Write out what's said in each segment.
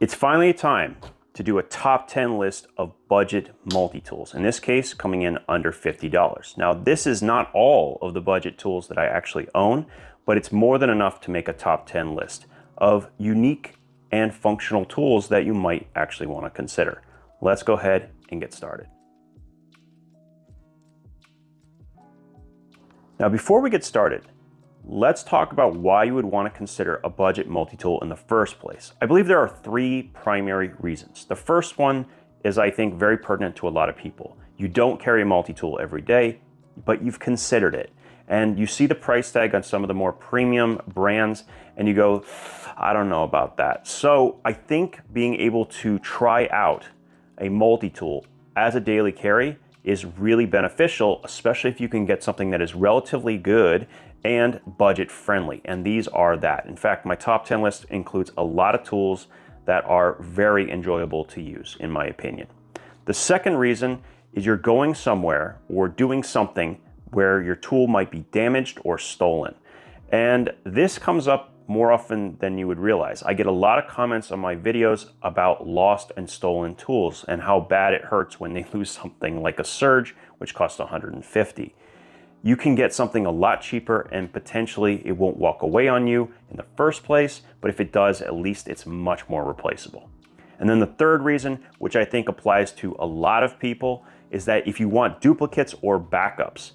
It's finally time to do a top 10 list of budget multi-tools. In this case, coming in under $50. Now, this is not all of the budget tools that I actually own, but it's more than enough to make a top 10 list of unique and functional tools that you might actually want to consider. Let's go ahead and get started. Now, before we get started, let's talk about why you would want to consider a budget multi-tool in the first place. I believe there are three primary reasons. The first one is, I think, very pertinent to a lot of people. You don't carry a multi-tool every day, but you've considered it. And you see the price tag on some of the more premium brands, and you go, I don't know about that. So I think being able to try out a multi-tool as a daily carry is really beneficial, especially if you can get something that is relatively good and budget friendly. And these are that. In fact, my top 10 list includes a lot of tools that are very enjoyable to use, in my opinion. The second reason is you're going somewhere or doing something where your tool might be damaged or stolen. And this comes up more often than you would realize. I get a lot of comments on my videos about lost and stolen tools and how bad it hurts when they lose something like a Surge, which costs 150. You can get something a lot cheaper and potentially it won't walk away on you in the first place, but if it does, at least it's much more replaceable. And then the third reason, which I think applies to a lot of people, is that if you want duplicates or backups,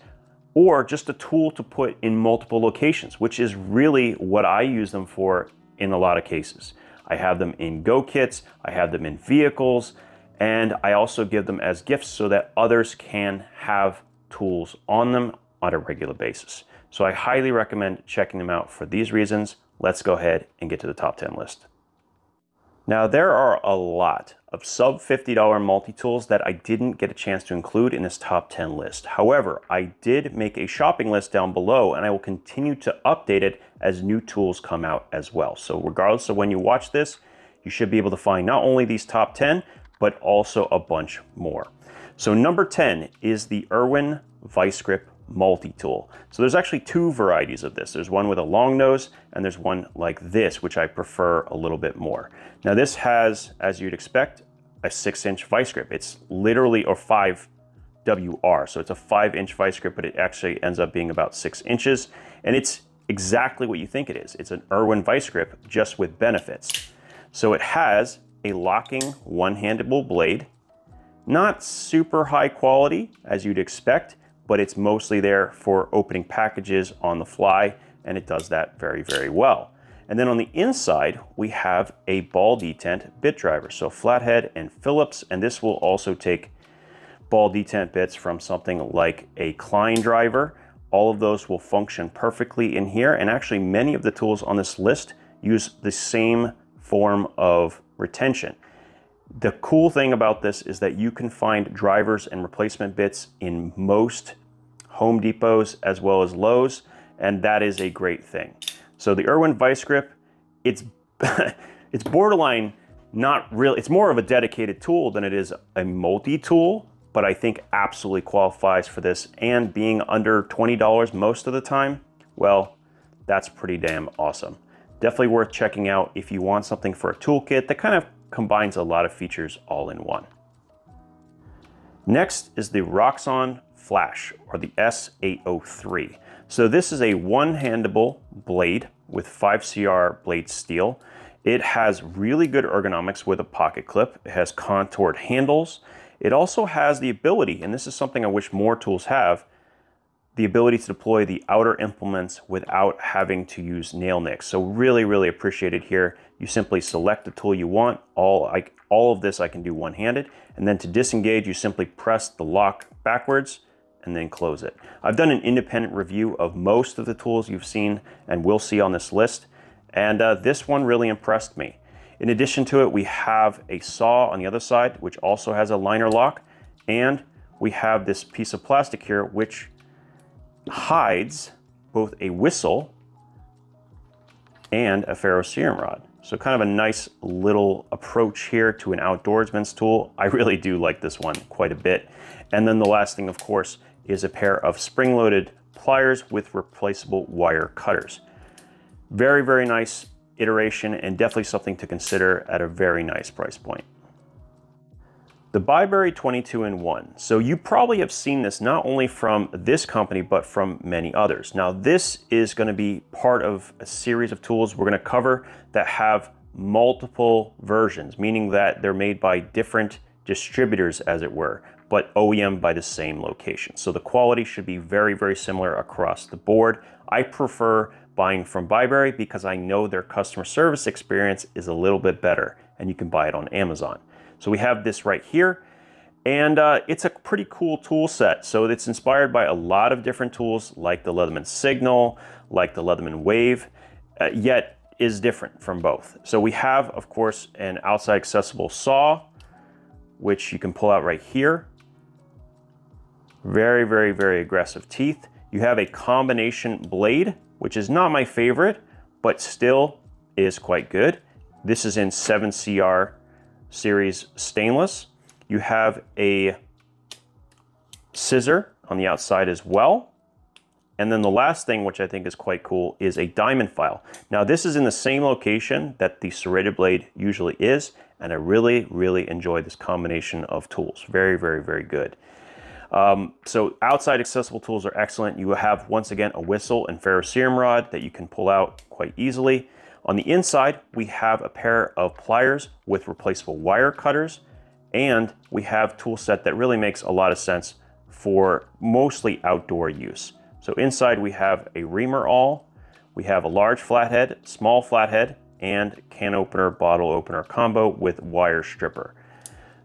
or just a tool to put in multiple locations, which is really what I use them for in a lot of cases. I have them in Go kits, I have them in vehicles, and I also give them as gifts so that others can have tools on them on a regular basis. So I highly recommend checking them out for these reasons. Let's go ahead and get to the top 10 list. Now there are a lot of sub $50 multi-tools that I didn't get a chance to include in this top 10 list. However, I did make a shopping list down below and I will continue to update it as new tools come out as well. So regardless of when you watch this, you should be able to find not only these top 10, but also a bunch more. So number 10 is the Irwin Vice Grip multi-tool. So there's actually two varieties of this. There's one with a long nose and there's one like this, which I prefer a little bit more. Now this has, as you'd expect, a six inch vice grip. It's literally, or five WR. So it's a five inch vice grip, but it actually ends up being about six inches. And it's exactly what you think it is. It's an Irwin vice grip just with benefits. So it has a locking one-handable blade, not super high quality as you'd expect, but it's mostly there for opening packages on the fly, and it does that very, very well. And then on the inside, we have a ball detent bit driver. So flathead and Phillips, and this will also take ball detent bits from something like a Klein driver. All of those will function perfectly in here. And actually many of the tools on this list use the same form of retention. The cool thing about this is that you can find drivers and replacement bits in most Home Depots as well as Lowe's, and that is a great thing. So the Irwin Vice Grip, it's, it's borderline not real, it's more of a dedicated tool than it is a multi-tool, but I think absolutely qualifies for this. And being under $20 most of the time, well, that's pretty damn awesome. Definitely worth checking out if you want something for a toolkit that kind of combines a lot of features all in one. Next is the Roxon Flash, or the S803. So this is a one-handable blade with 5CR blade steel. It has really good ergonomics with a pocket clip. It has contoured handles. It also has the ability, and this is something I wish more tools have, the ability to deploy the outer implements without having to use nail nicks. So really, really appreciate it here. You simply select the tool you want. All, I, all of this I can do one-handed. And then to disengage, you simply press the lock backwards and then close it. I've done an independent review of most of the tools you've seen and will see on this list. And uh, this one really impressed me. In addition to it, we have a saw on the other side, which also has a liner lock. And we have this piece of plastic here, which hides both a whistle and a ferrocerium rod. So kind of a nice little approach here to an outdoorsman's tool. I really do like this one quite a bit. And then the last thing, of course, is a pair of spring-loaded pliers with replaceable wire cutters. Very, very nice iteration and definitely something to consider at a very nice price point. The Bibury 22 in 1. So you probably have seen this not only from this company, but from many others. Now this is gonna be part of a series of tools we're gonna cover that have multiple versions, meaning that they're made by different distributors as it were, but OEM by the same location. So the quality should be very, very similar across the board. I prefer buying from Bibury because I know their customer service experience is a little bit better and you can buy it on Amazon. So we have this right here and uh, it's a pretty cool tool set. So it's inspired by a lot of different tools like the Leatherman Signal, like the Leatherman Wave, uh, yet is different from both. So we have, of course, an outside accessible saw, which you can pull out right here. Very, very, very aggressive teeth. You have a combination blade, which is not my favorite, but still is quite good. This is in 7CR series stainless. You have a scissor on the outside as well. And then the last thing, which I think is quite cool, is a diamond file. Now this is in the same location that the serrated blade usually is, and I really, really enjoy this combination of tools. Very, very, very good. Um, so outside accessible tools are excellent. You have, once again, a whistle and ferrocerium rod that you can pull out quite easily. On the inside, we have a pair of pliers with replaceable wire cutters, and we have tool set that really makes a lot of sense for mostly outdoor use. So inside we have a reamer awl, we have a large flathead, small flathead, and can opener, bottle opener combo with wire stripper.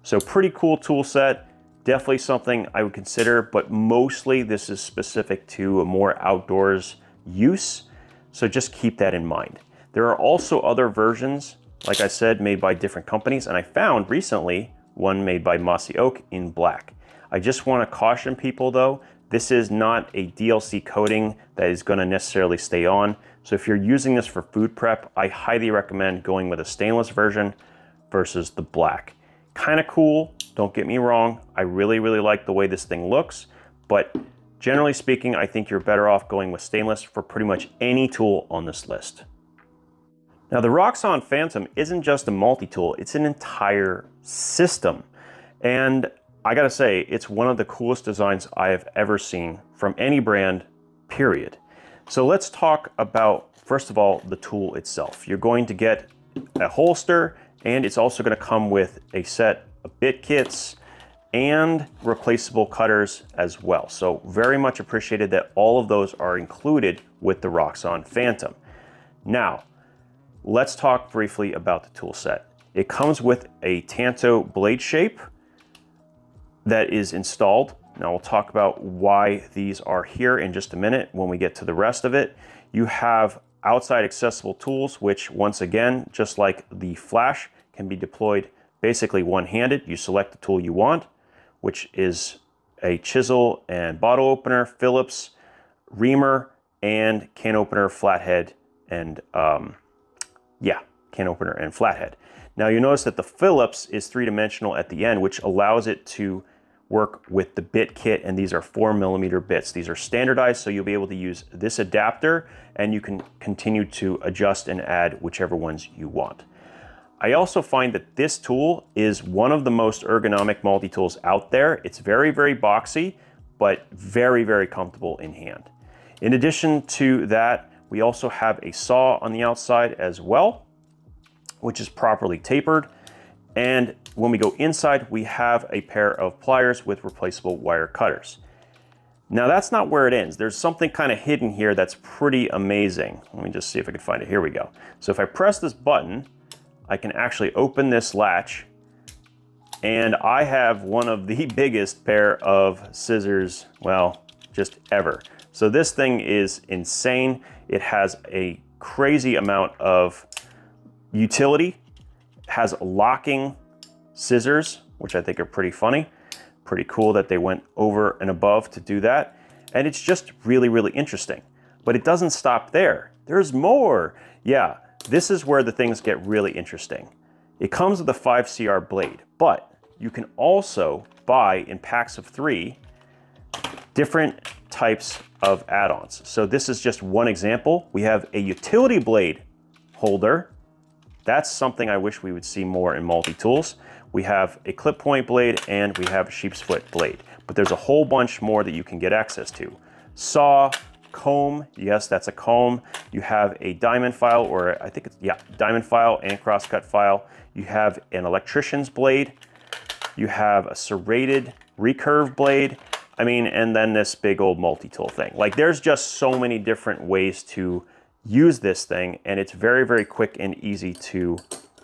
So pretty cool tool set. Definitely something I would consider, but mostly this is specific to a more outdoors use. So just keep that in mind. There are also other versions, like I said, made by different companies, and I found recently one made by Mossy Oak in black. I just want to caution people though, this is not a DLC coating that is going to necessarily stay on. So if you're using this for food prep, I highly recommend going with a stainless version versus the black. Kind of cool, don't get me wrong. I really, really like the way this thing looks, but generally speaking, I think you're better off going with stainless for pretty much any tool on this list. Now the Roxon Phantom isn't just a multi-tool, it's an entire system. And I gotta say, it's one of the coolest designs I have ever seen from any brand, period. So let's talk about, first of all, the tool itself. You're going to get a holster, and it's also gonna come with a set of bit kits and replaceable cutters as well. So very much appreciated that all of those are included with the Roxon Phantom. Now, let's talk briefly about the tool set. It comes with a Tanto blade shape that is installed. Now we'll talk about why these are here in just a minute when we get to the rest of it. You have outside accessible tools, which once again, just like the flash, can be deployed basically one-handed. You select the tool you want, which is a chisel and bottle opener, Phillips, reamer, and can opener, flathead, and um, yeah, can opener and flathead. Now you notice that the Phillips is three-dimensional at the end, which allows it to work with the bit kit, and these are four millimeter bits. These are standardized, so you'll be able to use this adapter, and you can continue to adjust and add whichever ones you want. I also find that this tool is one of the most ergonomic multi-tools out there. It's very, very boxy, but very, very comfortable in hand. In addition to that, we also have a saw on the outside as well, which is properly tapered. And when we go inside, we have a pair of pliers with replaceable wire cutters. Now that's not where it ends. There's something kind of hidden here that's pretty amazing. Let me just see if I can find it. Here we go. So if I press this button, I can actually open this latch and I have one of the biggest pair of scissors, well, just ever. So this thing is insane. It has a crazy amount of utility, has locking scissors, which I think are pretty funny. Pretty cool that they went over and above to do that. And it's just really, really interesting. But it doesn't stop there. There's more. Yeah, this is where the things get really interesting. It comes with a 5CR blade, but you can also buy in packs of three different types of add-ons. So this is just one example. We have a utility blade holder. That's something I wish we would see more in multi-tools. We have a clip point blade and we have a sheep's foot blade, but there's a whole bunch more that you can get access to. Saw, comb, yes, that's a comb. You have a diamond file, or I think it's, yeah, diamond file and crosscut file. You have an electrician's blade. You have a serrated recurve blade. I mean, and then this big old multi-tool thing. Like there's just so many different ways to use this thing and it's very, very quick and easy to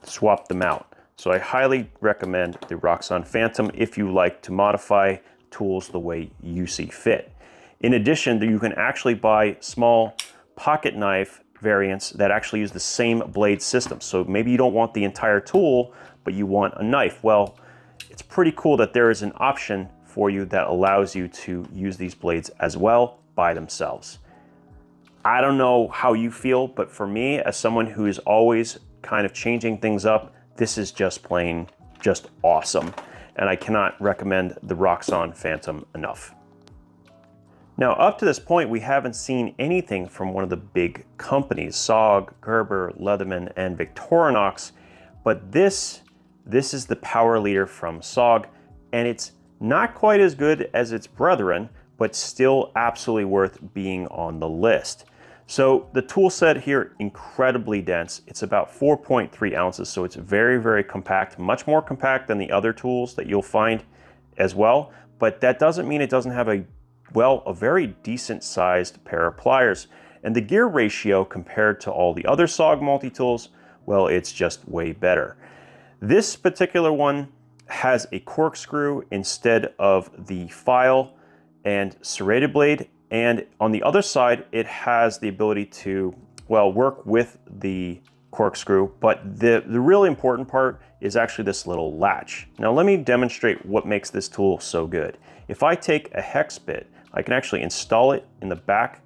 swap them out. So I highly recommend the Roxon Phantom if you like to modify tools the way you see fit. In addition, you can actually buy small pocket knife variants that actually use the same blade system. So maybe you don't want the entire tool, but you want a knife. Well, it's pretty cool that there is an option for you that allows you to use these blades as well by themselves. I don't know how you feel, but for me, as someone who is always kind of changing things up, this is just plain, just awesome. And I cannot recommend the Roxon Phantom enough. Now, up to this point, we haven't seen anything from one of the big companies, SOG, Gerber, Leatherman, and Victorinox, but this, this is the PowerLitre from SOG, and it's not quite as good as its brethren, but still absolutely worth being on the list. So the tool set here, incredibly dense. It's about 4.3 ounces, so it's very, very compact, much more compact than the other tools that you'll find as well. But that doesn't mean it doesn't have a well, a very decent sized pair of pliers. And the gear ratio compared to all the other SOG multi-tools, well, it's just way better. This particular one has a corkscrew instead of the file and serrated blade. And on the other side, it has the ability to, well, work with the corkscrew, but the, the really important part is actually this little latch. Now let me demonstrate what makes this tool so good. If I take a hex bit I can actually install it in the back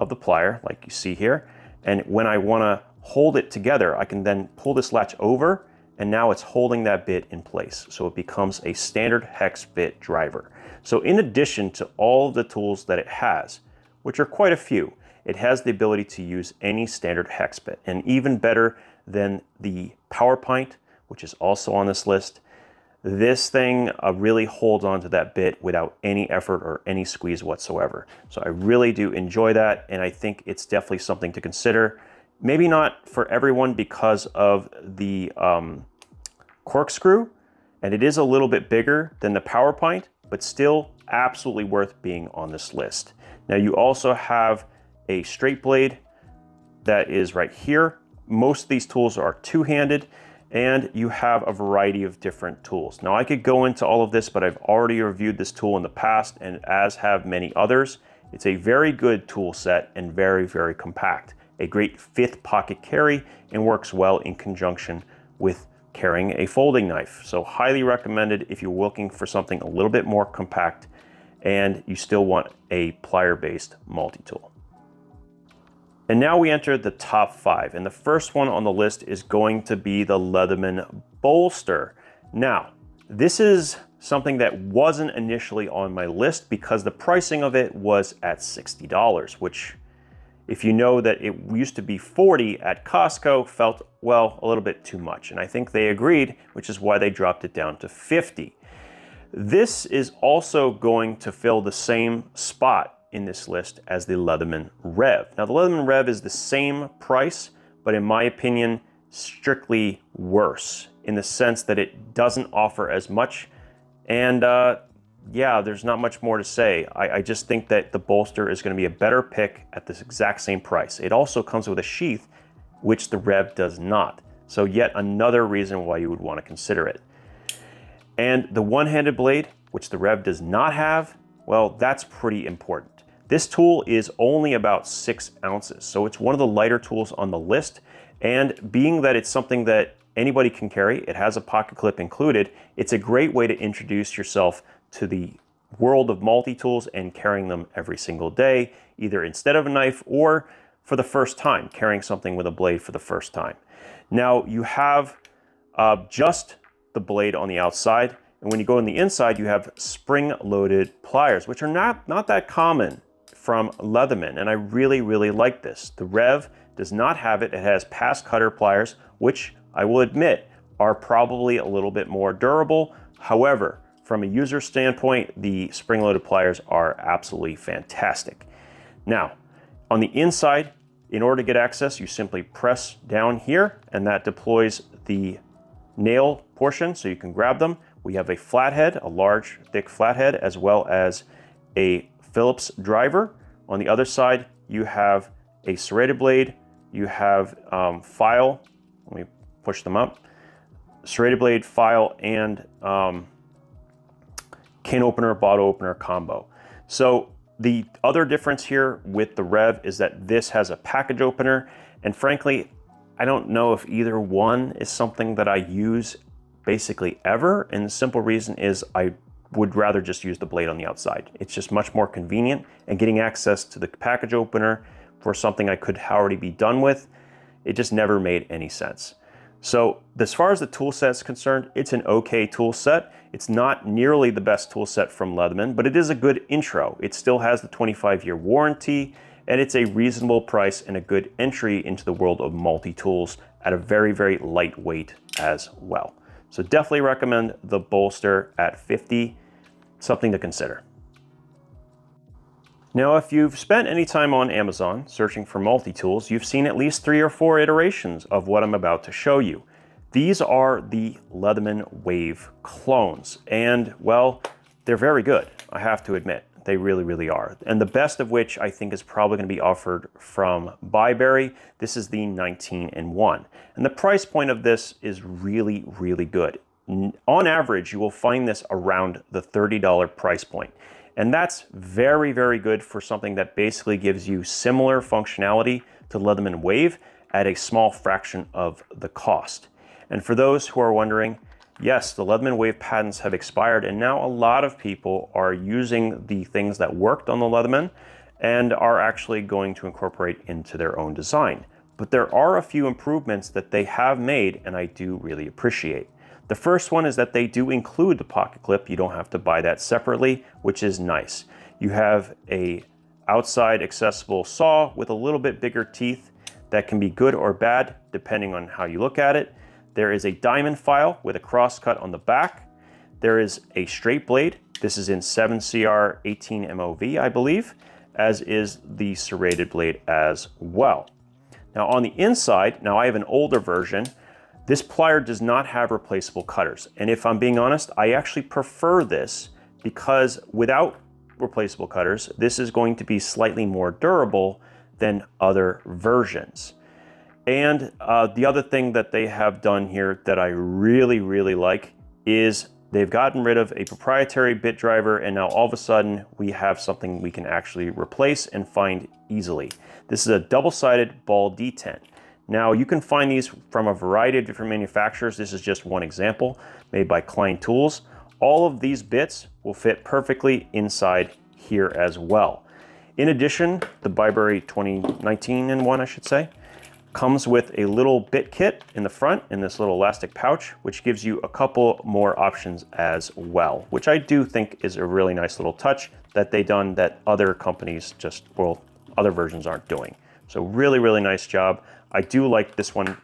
of the plier like you see here. And when I wanna hold it together, I can then pull this latch over and now it's holding that bit in place. So it becomes a standard hex bit driver. So in addition to all the tools that it has, which are quite a few, it has the ability to use any standard hex bit. And even better than the PowerPint, which is also on this list, this thing uh, really holds on to that bit without any effort or any squeeze whatsoever. So I really do enjoy that, and I think it's definitely something to consider. Maybe not for everyone because of the um, corkscrew, and it is a little bit bigger than the PowerPint, but still absolutely worth being on this list. Now you also have a straight blade that is right here. Most of these tools are two-handed, and you have a variety of different tools. Now I could go into all of this, but I've already reviewed this tool in the past and as have many others. It's a very good tool set and very, very compact. A great fifth pocket carry and works well in conjunction with carrying a folding knife. So highly recommended if you're looking for something a little bit more compact and you still want a plier-based multi-tool. And now we enter the top five. And the first one on the list is going to be the Leatherman Bolster. Now, this is something that wasn't initially on my list because the pricing of it was at $60, which if you know that it used to be 40 at Costco, felt, well, a little bit too much. And I think they agreed, which is why they dropped it down to 50. This is also going to fill the same spot in this list as the Leatherman Rev. Now the Leatherman Rev is the same price, but in my opinion, strictly worse in the sense that it doesn't offer as much. And uh, yeah, there's not much more to say. I, I just think that the bolster is gonna be a better pick at this exact same price. It also comes with a sheath, which the Rev does not. So yet another reason why you would wanna consider it. And the one-handed blade, which the Rev does not have, well, that's pretty important. This tool is only about six ounces, so it's one of the lighter tools on the list. And being that it's something that anybody can carry, it has a pocket clip included, it's a great way to introduce yourself to the world of multi-tools and carrying them every single day, either instead of a knife or for the first time, carrying something with a blade for the first time. Now you have uh, just the blade on the outside, and when you go on the inside, you have spring-loaded pliers, which are not, not that common from Leatherman, and I really, really like this. The Rev does not have it. It has pass cutter pliers, which I will admit are probably a little bit more durable. However, from a user standpoint, the spring-loaded pliers are absolutely fantastic. Now, on the inside, in order to get access, you simply press down here and that deploys the nail portion so you can grab them. We have a flathead, a large, thick flathead, as well as a Phillips driver. On the other side, you have a serrated blade, you have um, file, let me push them up, serrated blade, file, and um, can opener, bottle opener combo. So the other difference here with the Rev is that this has a package opener, and frankly, I don't know if either one is something that I use basically ever, and the simple reason is I would rather just use the blade on the outside. It's just much more convenient, and getting access to the package opener for something I could already be done with, it just never made any sense. So as far as the tool set is concerned, it's an okay tool set. It's not nearly the best tool set from Leatherman, but it is a good intro. It still has the 25 year warranty and it's a reasonable price and a good entry into the world of multi-tools at a very, very lightweight as well. So definitely recommend the bolster at 50, something to consider. Now, if you've spent any time on Amazon searching for multi-tools, you've seen at least three or four iterations of what I'm about to show you. These are the Leatherman Wave clones, and well, they're very good, I have to admit. They really, really are. And the best of which I think is probably going to be offered from Bibury. This is the 19 in 1. And the price point of this is really, really good. On average, you will find this around the $30 price point. And that's very, very good for something that basically gives you similar functionality to Leatherman Wave at a small fraction of the cost. And for those who are wondering, yes, the Leatherman Wave patents have expired, and now a lot of people are using the things that worked on the Leatherman and are actually going to incorporate into their own design. But there are a few improvements that they have made, and I do really appreciate. The first one is that they do include the pocket clip. You don't have to buy that separately, which is nice. You have a outside accessible saw with a little bit bigger teeth that can be good or bad depending on how you look at it. There is a diamond file with a cross cut on the back. There is a straight blade. This is in 7CR 18 MOV, I believe, as is the serrated blade as well. Now on the inside, now I have an older version, this plier does not have replaceable cutters. And if I'm being honest, I actually prefer this because without replaceable cutters, this is going to be slightly more durable than other versions. And uh, the other thing that they have done here that I really, really like is they've gotten rid of a proprietary bit driver and now all of a sudden we have something we can actually replace and find easily. This is a double-sided ball detent. Now you can find these from a variety of different manufacturers. This is just one example made by Klein Tools. All of these bits will fit perfectly inside here as well. In addition, the Bibury 2019 in one, I should say, Comes with a little bit kit in the front in this little elastic pouch, which gives you a couple more options as well, which I do think is a really nice little touch that they done that other companies just, well, other versions aren't doing. So really, really nice job. I do like this one.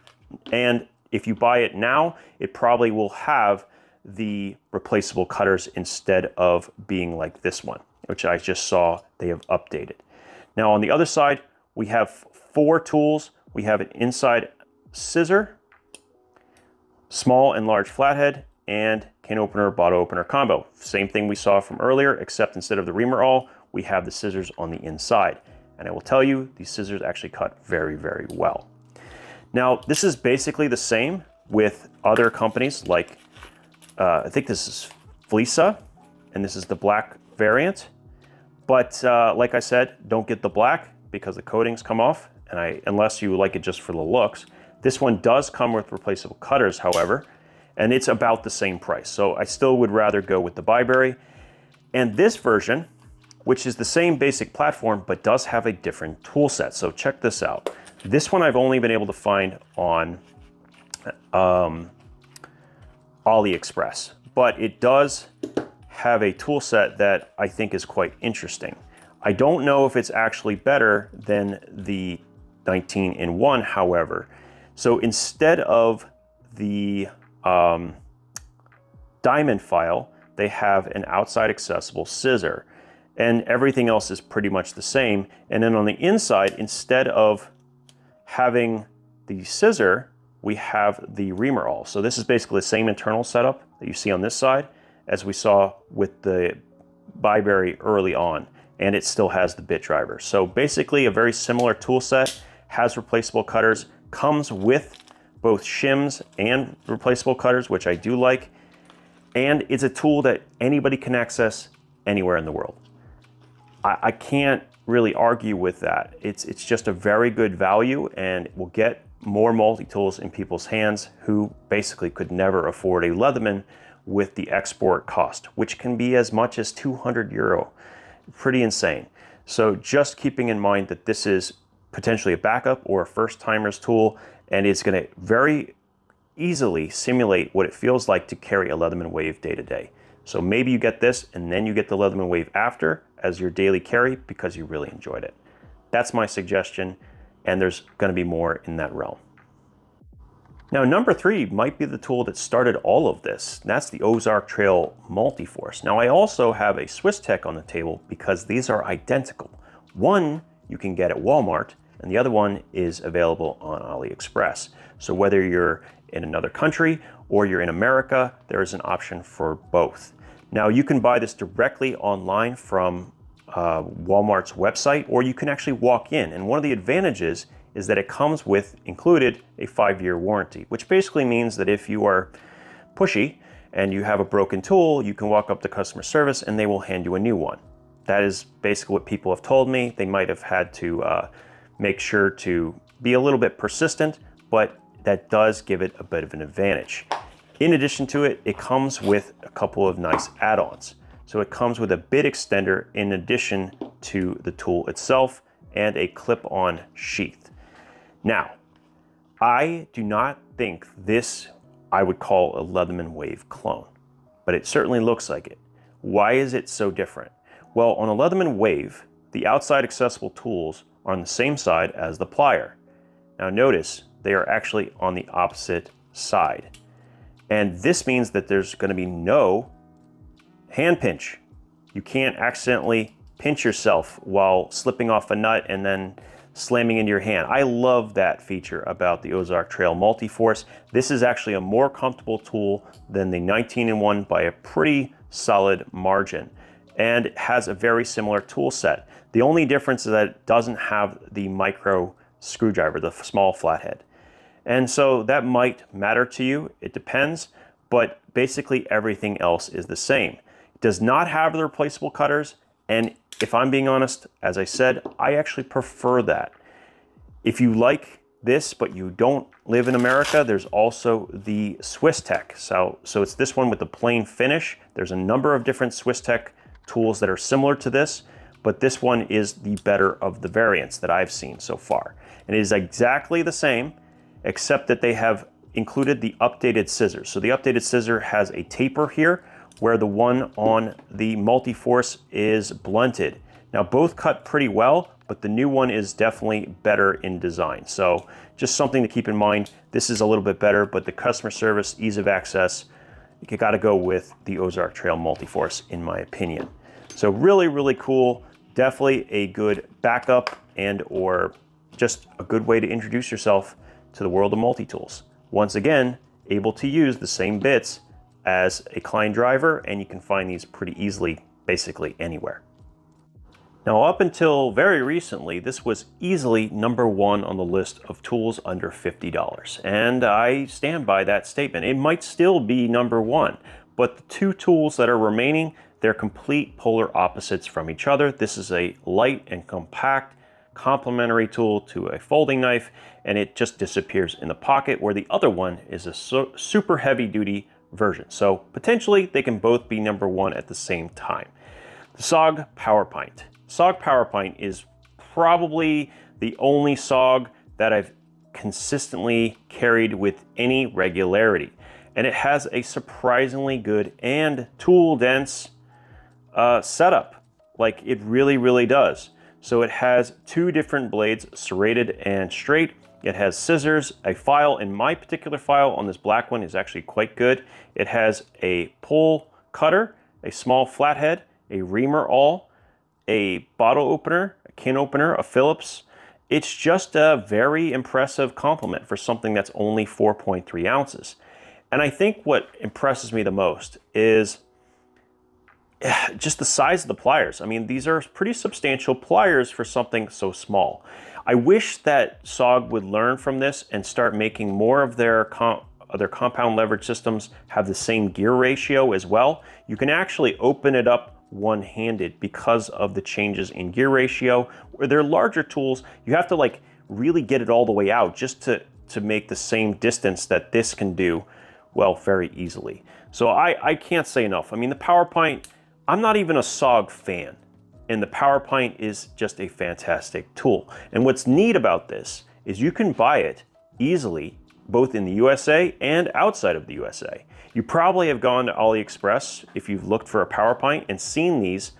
And if you buy it now, it probably will have the replaceable cutters instead of being like this one, which I just saw they have updated. Now on the other side, we have four tools we have an inside scissor, small and large flathead, and can opener, bottle opener combo. Same thing we saw from earlier, except instead of the reamer awl, we have the scissors on the inside. And I will tell you, these scissors actually cut very, very well. Now, this is basically the same with other companies like, uh, I think this is Flisa, and this is the black variant. But uh, like I said, don't get the black because the coatings come off and I, unless you like it just for the looks. This one does come with replaceable cutters, however, and it's about the same price. So I still would rather go with the Bibury. And this version, which is the same basic platform, but does have a different tool set. So check this out. This one I've only been able to find on um, AliExpress, but it does have a tool set that I think is quite interesting. I don't know if it's actually better than the 19 in 1, however. So instead of the um, diamond file, they have an outside accessible scissor and everything else is pretty much the same. And then on the inside, instead of having the scissor, we have the reamer awl. So this is basically the same internal setup that you see on this side as we saw with the Bibury early on, and it still has the bit driver. So basically a very similar tool set, has replaceable cutters, comes with both shims and replaceable cutters, which I do like, and it's a tool that anybody can access anywhere in the world. I, I can't really argue with that. It's, it's just a very good value and will get more multi-tools in people's hands who basically could never afford a Leatherman with the export cost, which can be as much as 200 euro. Pretty insane. So just keeping in mind that this is potentially a backup or a first timer's tool, and it's gonna very easily simulate what it feels like to carry a Leatherman Wave day to day. So maybe you get this and then you get the Leatherman Wave after as your daily carry because you really enjoyed it. That's my suggestion, and there's gonna be more in that realm. Now, number three might be the tool that started all of this. That's the Ozark Trail Multiforce. Now, I also have a Swiss Tech on the table because these are identical. One you can get at Walmart, and the other one is available on AliExpress. So whether you're in another country or you're in America, there is an option for both. Now, you can buy this directly online from uh, Walmart's website, or you can actually walk in. And one of the advantages is that it comes with included a five year warranty, which basically means that if you are pushy and you have a broken tool, you can walk up to customer service and they will hand you a new one. That is basically what people have told me. They might have had to uh, make sure to be a little bit persistent, but that does give it a bit of an advantage. In addition to it, it comes with a couple of nice add-ons. So it comes with a bit extender in addition to the tool itself and a clip-on sheath. Now, I do not think this I would call a Leatherman Wave clone, but it certainly looks like it. Why is it so different? Well, on a Leatherman Wave, the outside accessible tools are on the same side as the plier. Now notice, they are actually on the opposite side. And this means that there's gonna be no hand pinch. You can't accidentally pinch yourself while slipping off a nut and then slamming into your hand. I love that feature about the Ozark Trail Multiforce. This is actually a more comfortable tool than the 19-in-1 by a pretty solid margin and has a very similar tool set. The only difference is that it doesn't have the micro screwdriver, the small flathead. And so that might matter to you, it depends, but basically everything else is the same. It does not have the replaceable cutters, and if I'm being honest, as I said, I actually prefer that. If you like this, but you don't live in America, there's also the Swiss Tech. So, so it's this one with the plain finish. There's a number of different Swiss Tech tools that are similar to this, but this one is the better of the variants that I've seen so far. And it is exactly the same, except that they have included the updated scissors. So the updated scissor has a taper here, where the one on the Multiforce is blunted. Now both cut pretty well, but the new one is definitely better in design. So just something to keep in mind. This is a little bit better, but the customer service, ease of access, you gotta go with the Ozark Trail Multiforce in my opinion. So really, really cool. Definitely a good backup and or just a good way to introduce yourself to the world of multi-tools. Once again, able to use the same bits as a Klein driver, and you can find these pretty easily basically anywhere. Now, up until very recently, this was easily number one on the list of tools under $50. And I stand by that statement. It might still be number one, but the two tools that are remaining, they're complete polar opposites from each other. This is a light and compact complementary tool to a folding knife, and it just disappears in the pocket, where the other one is a super heavy duty version. So potentially they can both be number one at the same time. The SOG PowerPint. SOG PowerPint is probably the only SOG that I've consistently carried with any regularity. And it has a surprisingly good and tool dense uh, setup. Like it really, really does. So it has two different blades, serrated and straight. It has scissors, a file, and my particular file on this black one is actually quite good. It has a pull cutter, a small flathead, a reamer awl, a bottle opener, a can opener, a Phillips. It's just a very impressive complement for something that's only 4.3 ounces. And I think what impresses me the most is just the size of the pliers. I mean, these are pretty substantial pliers for something so small. I wish that SOG would learn from this and start making more of their com their compound leverage systems have the same gear ratio as well. You can actually open it up one-handed because of the changes in gear ratio. Where they're larger tools, you have to like really get it all the way out just to, to make the same distance that this can do, well, very easily. So I, I can't say enough. I mean, the PowerPint, I'm not even a SOG fan, and the PowerPint is just a fantastic tool. And what's neat about this is you can buy it easily, both in the USA and outside of the USA. You probably have gone to AliExpress if you've looked for a PowerPint and seen these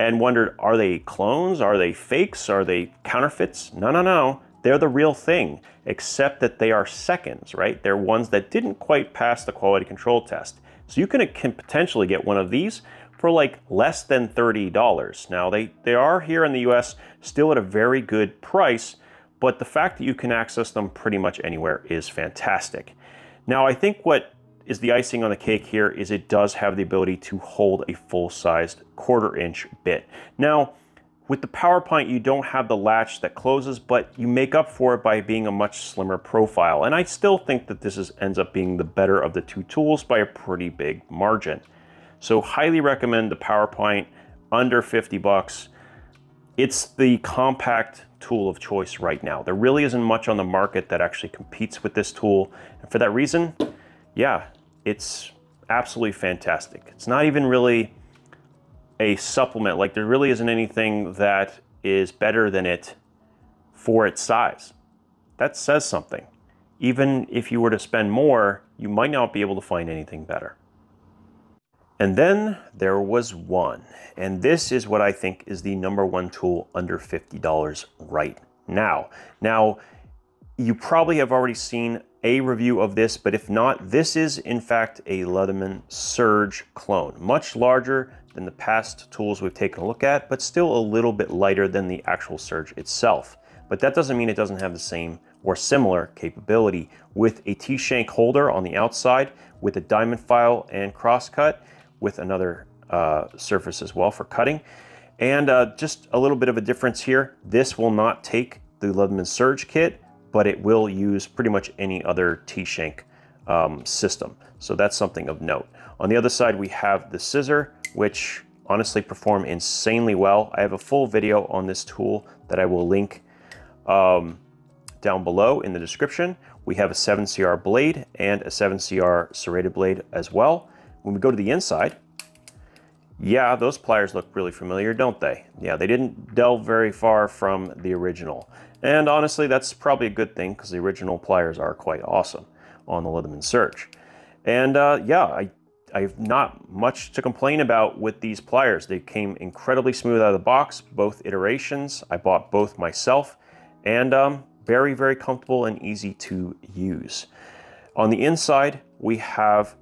and wondered, are they clones? Are they fakes? Are they counterfeits? No, no, no. They're the real thing, except that they are seconds, right? They're ones that didn't quite pass the quality control test. So you can, can potentially get one of these for like less than $30. Now they, they are here in the US still at a very good price, but the fact that you can access them pretty much anywhere is fantastic. Now I think what is the icing on the cake here is it does have the ability to hold a full-sized quarter inch bit. Now, with the PowerPint, you don't have the latch that closes, but you make up for it by being a much slimmer profile. And I still think that this is, ends up being the better of the two tools by a pretty big margin. So highly recommend the PowerPint under 50 bucks. It's the compact tool of choice right now. There really isn't much on the market that actually competes with this tool. And for that reason, yeah, it's absolutely fantastic. It's not even really a supplement. Like there really isn't anything that is better than it for its size. That says something. Even if you were to spend more, you might not be able to find anything better. And then there was one, and this is what I think is the number one tool under $50 right now. Now, you probably have already seen a review of this, but if not, this is in fact a Leatherman Surge clone, much larger than the past tools we've taken a look at, but still a little bit lighter than the actual Surge itself. But that doesn't mean it doesn't have the same or similar capability with a T-shank holder on the outside with a diamond file and crosscut with another uh, surface as well for cutting. And uh, just a little bit of a difference here. This will not take the Leatherman Surge kit, but it will use pretty much any other T-shank um, system. So that's something of note. On the other side, we have the scissor, which honestly perform insanely well. I have a full video on this tool that I will link um, down below in the description. We have a 7CR blade and a 7CR serrated blade as well. When we go to the inside, yeah, those pliers look really familiar, don't they? Yeah, they didn't delve very far from the original. And honestly, that's probably a good thing because the original pliers are quite awesome on the Leatherman Surge. And uh, yeah, I, I have not much to complain about with these pliers. They came incredibly smooth out of the box, both iterations. I bought both myself and um, very, very comfortable and easy to use. On the inside, we have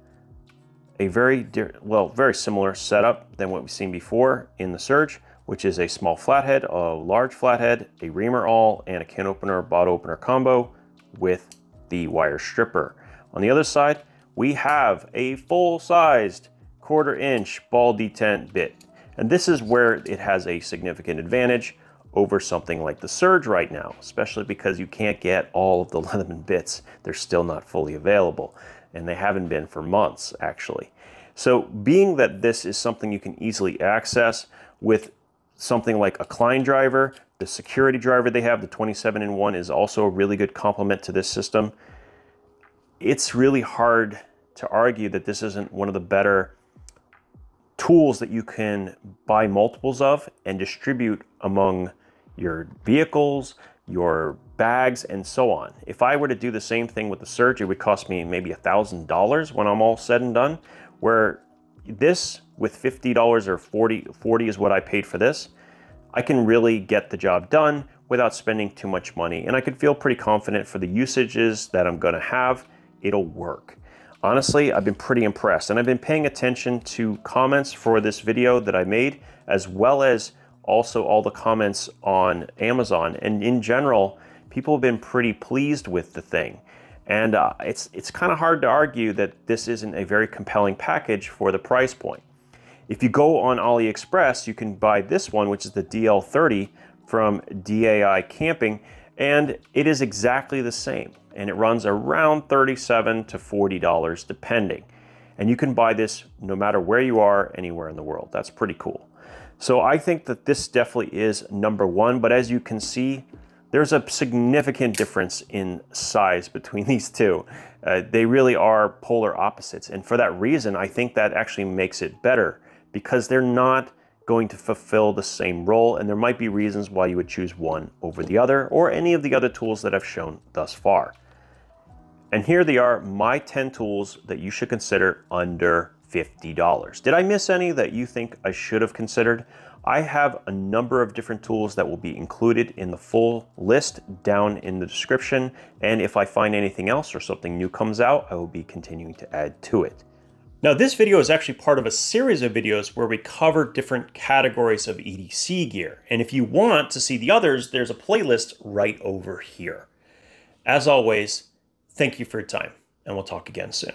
a very, well, very similar setup than what we've seen before in the Surge, which is a small flathead, a large flathead, a reamer awl, and a can opener bottle opener combo with the wire stripper. On the other side, we have a full-sized quarter inch ball detent bit. And this is where it has a significant advantage over something like the Surge right now, especially because you can't get all of the Leatherman bits. They're still not fully available and they haven't been for months actually. So being that this is something you can easily access with something like a Klein driver, the security driver they have, the 27 in 1 is also a really good complement to this system. It's really hard to argue that this isn't one of the better tools that you can buy multiples of and distribute among your vehicles, your bags, and so on. If I were to do the same thing with the Surge, it would cost me maybe a $1,000 when I'm all said and done, where this with $50 or 40, 40 is what I paid for this, I can really get the job done without spending too much money. And I could feel pretty confident for the usages that I'm gonna have, it'll work. Honestly, I've been pretty impressed and I've been paying attention to comments for this video that I made, as well as also all the comments on Amazon. And in general, people have been pretty pleased with the thing. And uh, it's, it's kind of hard to argue that this isn't a very compelling package for the price point. If you go on AliExpress, you can buy this one, which is the DL30 from DAI Camping, and it is exactly the same. And it runs around 37 to $40 depending. And you can buy this no matter where you are, anywhere in the world. That's pretty cool. So I think that this definitely is number one, but as you can see, there's a significant difference in size between these two. Uh, they really are polar opposites. And for that reason, I think that actually makes it better because they're not going to fulfill the same role. And there might be reasons why you would choose one over the other or any of the other tools that I've shown thus far. And here they are, my 10 tools that you should consider under $50. Did I miss any that you think I should have considered? I have a number of different tools that will be included in the full list down in the description. And if I find anything else or something new comes out, I will be continuing to add to it. Now this video is actually part of a series of videos where we cover different categories of EDC gear. And if you want to see the others, there's a playlist right over here. As always, thank you for your time and we'll talk again soon.